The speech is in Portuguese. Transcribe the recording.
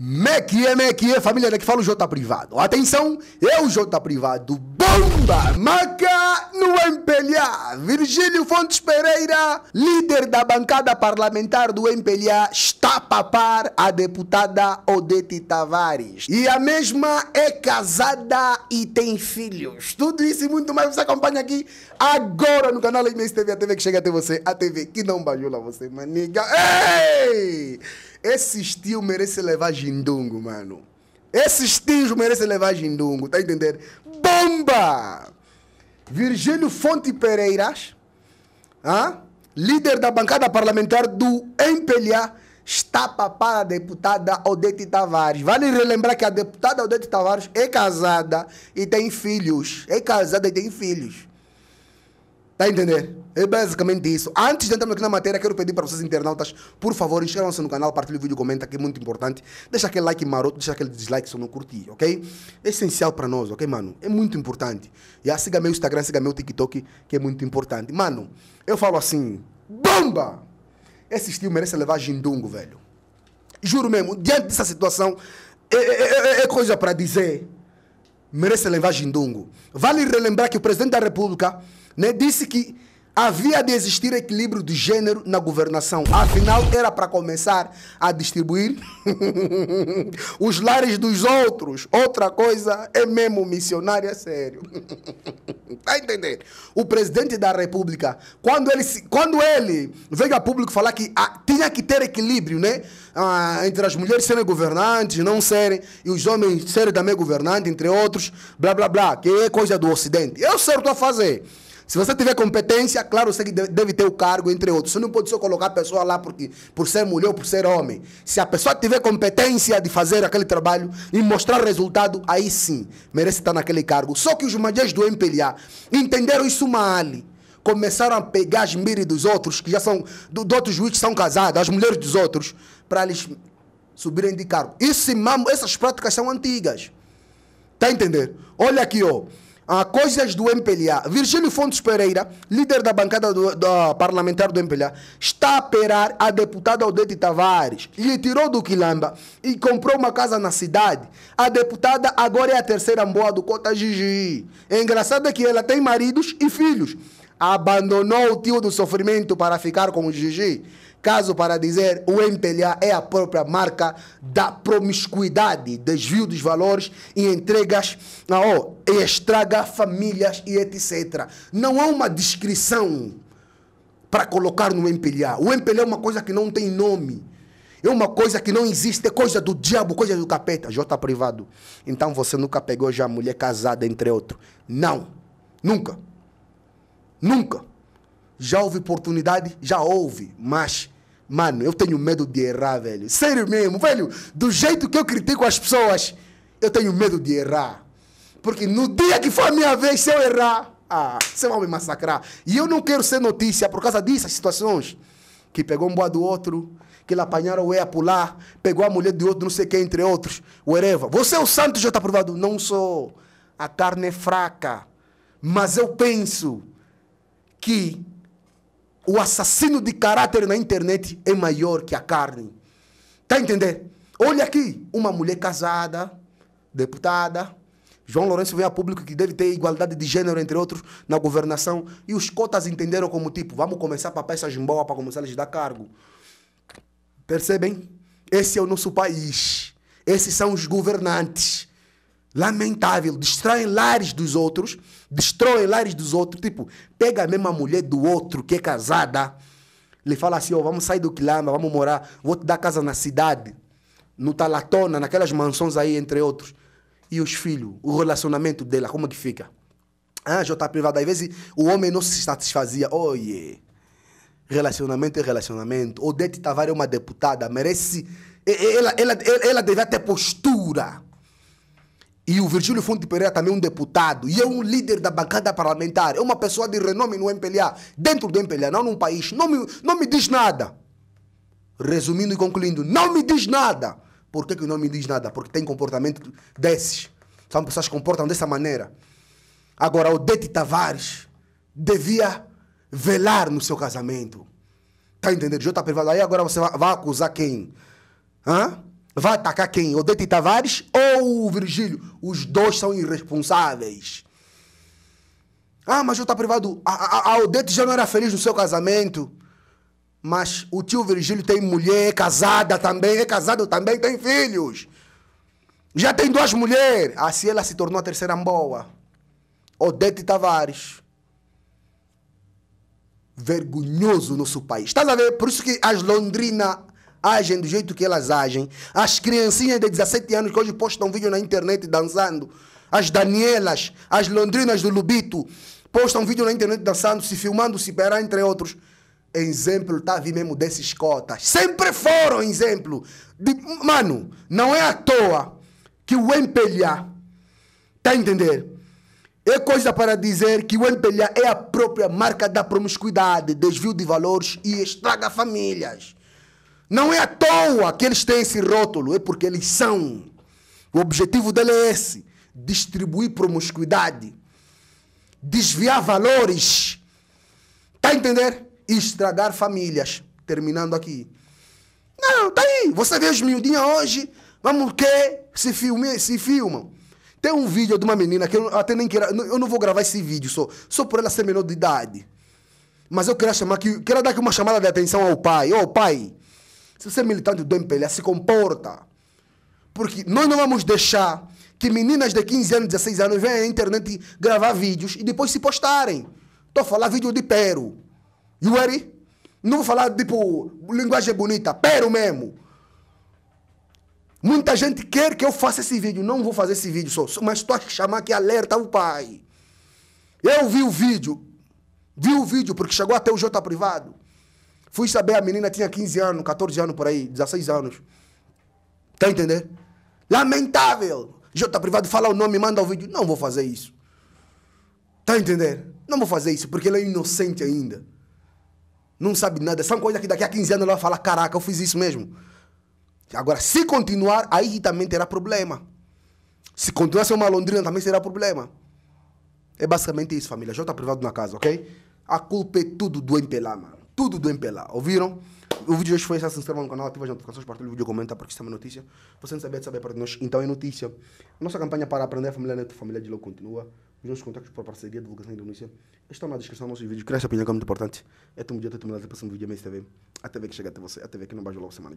Meque meque é, família daqui fala o J privado. Atenção, é o J privado. Bomba! Maca no MPLA. Virgílio Fontes Pereira, líder da bancada parlamentar do MPLA, está a papar a deputada Odete Tavares. E a mesma é casada e tem filhos. Tudo isso e muito mais você acompanha aqui agora no canal MS TV, a TV que chega até você, a TV que não bajula você, maniga. Ei! Esse estilo merece levar gindungo, mano. Esses tios merecem levar gindungo, tá entendendo? Bomba! Virgílio Fonte Pereiras, ah, líder da bancada parlamentar do MPLA, está para a deputada Odete Tavares. Vale relembrar que a deputada Odete Tavares é casada e tem filhos. É casada e tem filhos. Tá a entender? É basicamente isso. Antes de entrarmos aqui na matéria, quero pedir para vocês internautas, por favor, inscrevam-se no canal, partilhem o vídeo, comenta, que é muito importante. Deixa aquele like maroto, deixa aquele dislike se eu não curti, ok? É essencial para nós, ok, mano? É muito importante. E ah, siga meu Instagram, siga meu TikTok, que é muito importante. Mano, eu falo assim, bomba! Esse estilo merece levar gindungo, velho. Juro mesmo, diante dessa situação, é, é, é, é coisa para dizer. Merece levar gindungo. Vale relembrar que o presidente da República né, disse que havia de existir equilíbrio de gênero na governação. Afinal, era para começar a distribuir os lares dos outros. Outra coisa é mesmo missionária sério. tá entendendo? O presidente da República, quando ele, quando ele veio a público falar que ah, tinha que ter equilíbrio, né? Ah, entre as mulheres serem governantes, não serem, e os homens serem também governantes, entre outros, blá blá blá, que é coisa do Ocidente. Eu certo a fazer. Se você tiver competência, claro, você deve ter o cargo, entre outros. Você não pode só colocar a pessoa lá porque, por ser mulher ou por ser homem. Se a pessoa tiver competência de fazer aquele trabalho e mostrar resultado, aí sim, merece estar naquele cargo. Só que os magias do MPLA entenderam isso mal começaram a pegar as mires dos outros, que já são, do, do outros juízes que são casados, as mulheres dos outros, para eles subirem de cargo. Isso, essas práticas são antigas. Tá entendendo? Olha aqui, ó ah, coisas do MPLA. Virgílio Fontes Pereira, líder da bancada do, do, parlamentar do MPLA, está a perar a deputada Odete Tavares. Lhe tirou do Quilamba e comprou uma casa na cidade. A deputada agora é a terceira boa do Cota Gigi. É engraçado que ela tem maridos e filhos. Abandonou o tio do sofrimento para ficar com o Gigi. Caso para dizer, o MPLA é a própria marca da promiscuidade, desvio dos valores e entregas, oh, estraga famílias e etc. Não há uma descrição para colocar no MPLA. O MPLA é uma coisa que não tem nome. É uma coisa que não existe, é coisa do diabo, coisa do capeta. J privado. Então você nunca pegou já mulher casada, entre outros. Não. Nunca. Nunca. Já houve oportunidade? Já houve. Mas, mano, eu tenho medo de errar, velho. Sério mesmo, velho. Do jeito que eu critico as pessoas, eu tenho medo de errar. Porque no dia que for a minha vez, se eu errar, ah, você vai me massacrar. E eu não quero ser notícia por causa dessas situações. Que pegou um boa do outro, que ele apanharam o E a pular, pegou a mulher do outro, não sei quem, entre outros. O Ereva. Você é o santo, já está provado. Não sou. A carne é fraca. Mas eu penso que o assassino de caráter na internet é maior que a carne. Tá a entender? Olha aqui, uma mulher casada, deputada. João Lourenço veio a público que deve ter igualdade de gênero, entre outros, na governação. E os cotas entenderam como tipo, vamos começar para peças boas para começar a lhes dar cargo. Percebem? Esse é o nosso país. Esses são os governantes. Lamentável. Distraem lares dos outros. Destroem lares dos outros. Tipo, pega a mesma mulher do outro que é casada. Ele fala assim: oh, vamos sair do quilamba, vamos morar. Vou te dar casa na cidade. No Talatona, naquelas mansões aí, entre outros. E os filhos, o relacionamento dela, como é que fica? Ah, já está privado. Às vezes o homem não se satisfazia. Oh, yeah. Relacionamento é relacionamento. Odete Tavares é uma deputada, merece. Ela, ela, ela, ela deve ter postura e o Virgílio Fonte Pereira também é um deputado e é um líder da bancada parlamentar. É uma pessoa de renome no MPLA, dentro do MPLA, não num país. Não me, não me diz nada. Resumindo e concluindo, não me diz nada. Por que, que não me diz nada? Porque tem comportamento desses. São pessoas que comportam dessa maneira. Agora, o Dete Tavares devia velar no seu casamento. Tá entendendo? J. Privado. Aí agora você vai acusar quem? Hã? Vai atacar quem? Odete Tavares ou o Virgílio? Os dois são irresponsáveis. Ah, mas eu tá privado. A, a Odete já não era feliz no seu casamento. Mas o tio Virgílio tem mulher, é casada também, é casado também, tem filhos. Já tem duas mulheres. Assim ela se tornou a terceira boa. Odete Tavares. Vergonhoso nosso país. Estás a ver? Por isso que as Londrina agem do jeito que elas agem. As criancinhas de 17 anos que hoje postam vídeo na internet dançando. As Danielas, as Londrinas do Lubito postam vídeo na internet dançando, se filmando, se perá, entre outros. Exemplo, tá vi mesmo desses cotas. Sempre foram exemplo. De, mano, não é à toa que o empelhar, tá a entender? É coisa para dizer que o empelhar é a própria marca da promiscuidade, desvio de valores e estraga famílias. Não é à toa que eles têm esse rótulo, é porque eles são. O objetivo dele é esse: distribuir promiscuidade, desviar valores. Tá a entender? E estragar famílias. Terminando aqui. Não, tá aí. Você vê os miudinhos hoje, vamos que se, filme, se filmam. Tem um vídeo de uma menina que eu até nem quero. Eu não vou gravar esse vídeo só, só por ela ser menor de idade. Mas eu queria chamar aqui, quero dar aqui uma chamada de atenção ao pai. Ô oh, pai, se você é militante do MPLA, se comporta. Porque nós não vamos deixar que meninas de 15 anos, 16 anos venham à internet gravar vídeos e depois se postarem. Estou a falar vídeo de pero. You ready? Não vou falar, tipo, linguagem bonita, pero mesmo. Muita gente quer que eu faça esse vídeo. Não vou fazer esse vídeo só, mas estou a chamar aqui alerta o pai. Eu vi o vídeo. Vi o vídeo porque chegou até o J privado. Fui saber, a menina tinha 15 anos, 14 anos por aí, 16 anos. Tá entendendo? Lamentável. J privado fala o nome, manda o vídeo. Não vou fazer isso. Tá entendendo? Não vou fazer isso porque ele é inocente ainda. Não sabe nada. São coisas que daqui a 15 anos ela vai falar: caraca, eu fiz isso mesmo. Agora, se continuar, aí também terá problema. Se continuar ser uma Londrina, também será problema. É basicamente isso, família. J privado na casa, ok? A culpa é tudo do MPLA, mano. Tudo do MPLA. Ouviram? O vídeo de hoje foi esse. Se no canal, ativa as notificações, partilhe o vídeo, comenta, porque isso é uma notícia. Você não sabia de saber para nós, então é notícia. Nossa campanha para aprender a família neto, família de Lou continua. Os nossos contatos por parceria, divulgação e denúncia estão na descrição dos nossos vídeos. Cresce a opinião, que é muito importante. É tão dia, até o próximo vídeo. A TV que chega até você, a TV que não baixa logo semana.